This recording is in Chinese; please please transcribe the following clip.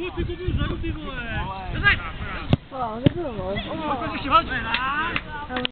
我这个要上边？我我啲，我我喜欢水了。